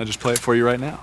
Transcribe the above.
I'll just play it for you right now.